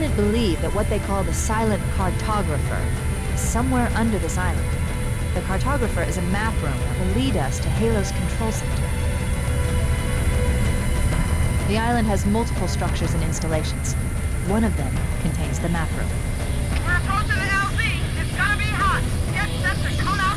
Covenant believe that what they call the Silent Cartographer is somewhere under this island. The Cartographer is a map room that will lead us to Halo's control center. The island has multiple structures and installations. One of them contains the map room. We're approaching the LZ. It's gonna be hot. Get set to come out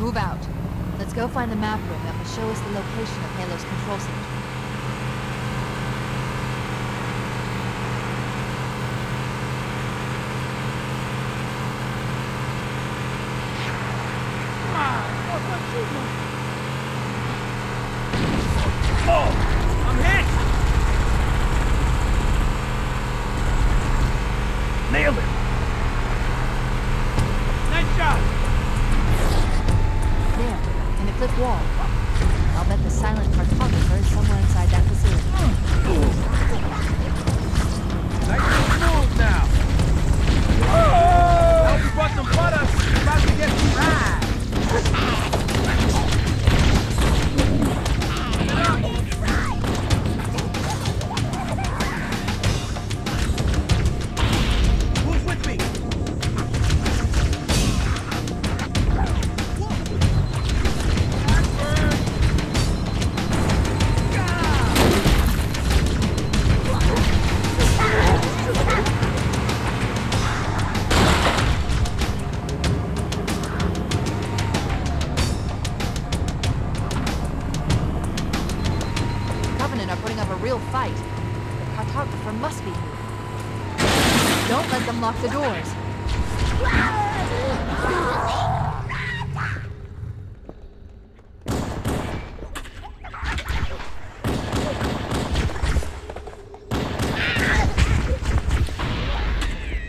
move out. Let's go find the map room that will show us the location of Halo's control center. Are putting up a real fight. The cartographer must be here. Don't let them lock the doors.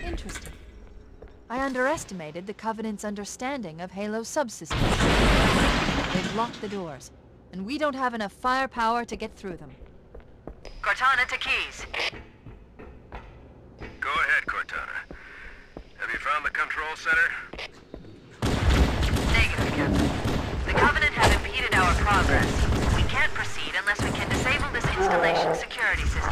Interesting. I underestimated the Covenant's understanding of Halo subsystems. They've locked the doors, and we don't have enough firepower to get through them. Cortana to Keys. Go ahead, Cortana. Have you found the control center? Negative, Captain. The Covenant have impeded our progress. We can't proceed unless we can disable this installation's security system.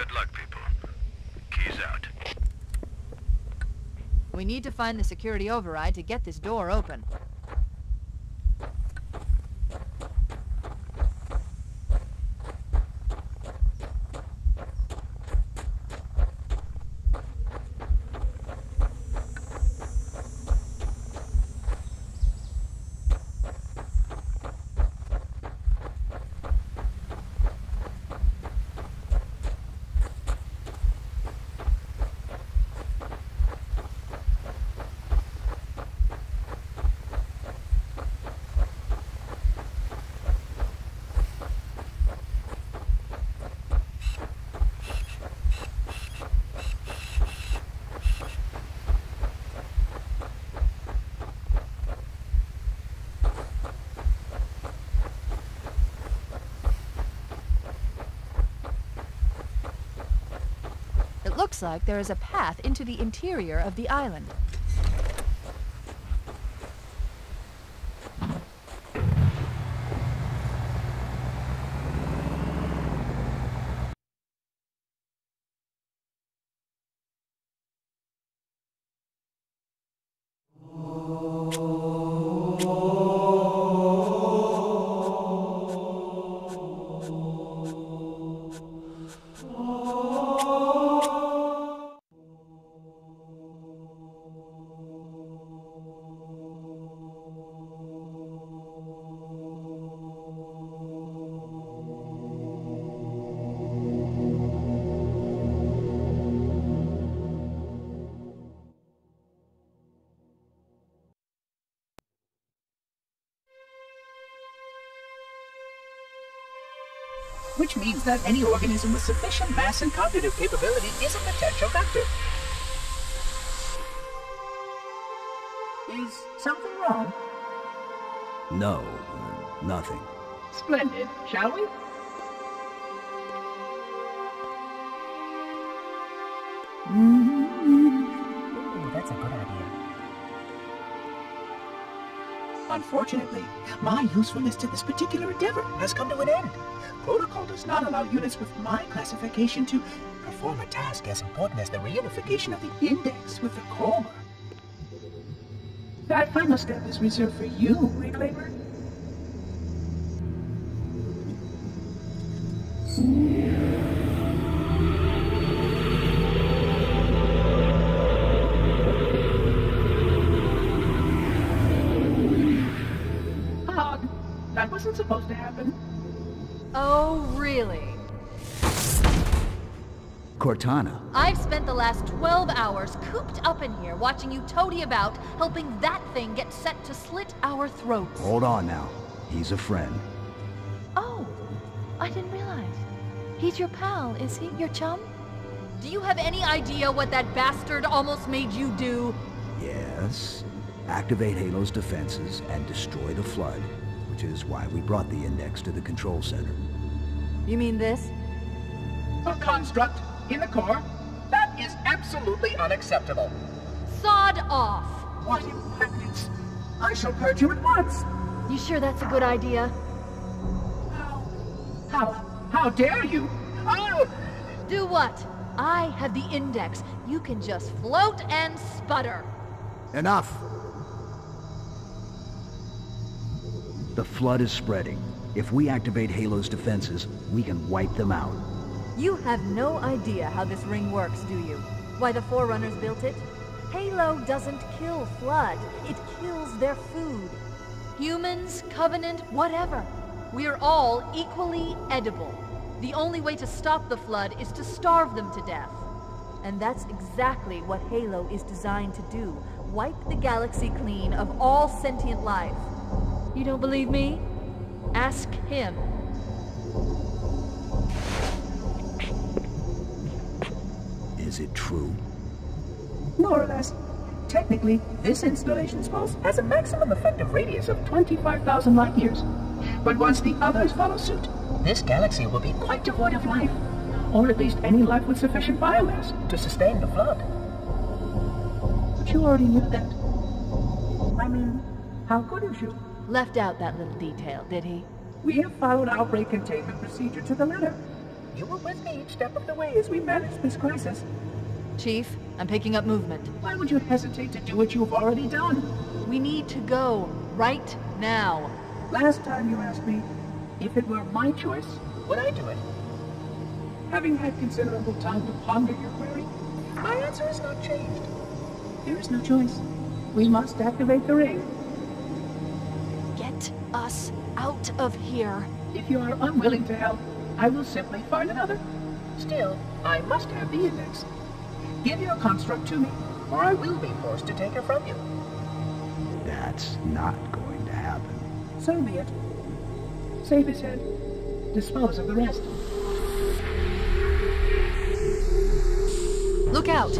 Good luck, people. Keys out. We need to find the security override to get this door open. Looks like there is a path into the interior of the island. Which means that any organism with sufficient mass and cognitive capability is a potential vector. Is something wrong? No, nothing. Splendid, shall we? Mm-hmm. Ooh, that's a good idea. Unfortunately, my usefulness to this particular endeavor has come to an end. Protocol does not allow units with my classification to perform a task as important as the reunification of the index with the core. That final step is reserved for you, Reclaimer. Hog, that wasn't supposed to happen. Oh, really? Cortana, I've spent the last 12 hours cooped up in here watching you toady about, helping that thing get set to slit our throats. hold on now. He's a friend. Oh, I didn't realize. He's your pal, is he? Your chum? Do you have any idea what that bastard almost made you do? Yes. Activate Halo's defenses and destroy the Flood, which is why we brought the Index to the control center. You mean this? A construct in the core? That is absolutely unacceptable. Sod off! What impertinence! I shall purge you at once! You sure that's a good idea? How? How? How dare you? Oh! Do what? I have the index. You can just float and sputter. Enough! The Flood is spreading. If we activate Halo's defenses, we can wipe them out. You have no idea how this ring works, do you? Why the Forerunners built it? Halo doesn't kill Flood. It kills their food. Humans, Covenant, whatever. We're all equally edible. The only way to stop the Flood is to starve them to death. And that's exactly what Halo is designed to do. Wipe the galaxy clean of all sentient life. You don't believe me? Ask him. Is it true? More or less. Technically, this installation's pulse has a maximum effective radius of 25,000 light years. But once the others follow suit, this galaxy will be quite devoid of life. Or at least any life with sufficient biomass to sustain the flood. But you already knew that. I mean, how could you? Left out that little detail, did he? We have followed outbreak containment procedure to the letter. You were with me each step of the way as we managed this crisis. Chief, I'm picking up movement. Why would you hesitate to do what you've already done? We need to go right now. Last time you asked me if it were my choice, would I do it? Having had considerable time to ponder your query, my answer has not changed. There is no choice. We must activate the ring. Get us out of here. If you are unwilling to help, I will simply find another. Still, I must have the index. Give your construct to me, or I will be forced to take it from you. That's not going to happen. So be it. Save his head. Dispose of the rest. Look out!